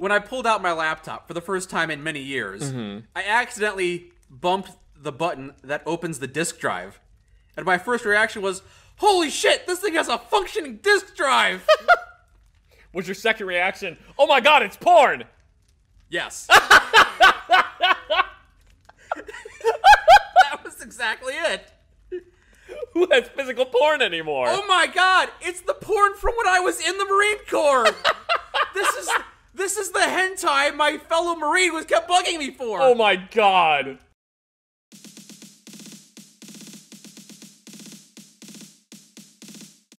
when I pulled out my laptop for the first time in many years, mm-hmm. I accidentally bumped the button that opens the disk drive. And my first reaction was, Holy shit, this thing has a functioning disk drive! Was your second reaction? Oh my god, it's porn! yes. that was exactly it. Who has physical porn anymore? Oh my god, it's the porn from when I was in the Marine Corps! this is this is the hentai my fellow Marine was kept bugging me for! Oh my god.